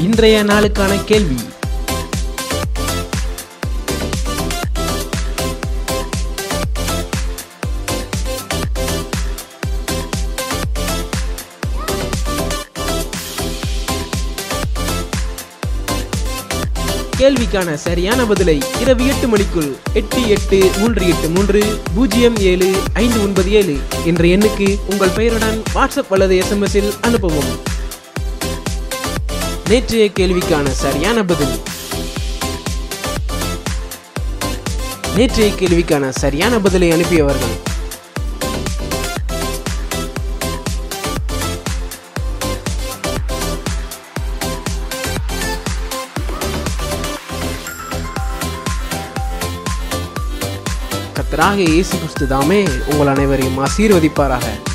இன்றைய நாளுக்கான கேள்வி. கேள்விக்கான சரியான பதிலை இரவு எட்டு மணிக்குள் எட்டு எட்டு மூன்று எட்டு மூன்று பூஜ்ஜியம் ஏழு ஐந்து ஒன்பது ஏழு என்ற எண்ணுக்கு உங்கள் பெயருடன் வாட்ஸ்அப் அல்லது எஸ்எம்எஸில் அனுப்பவும். நேற்றைய கேள்விக்கான சரியான பதில். நேற்றைய கேள்விக்கான சரியான பதிலை அனுப்பியவர்கள். கத்தராக இயேசு கிறிஸ்து தாமே உங்கள் அனைவரையும் ஆசீர்வதிப்பாராக.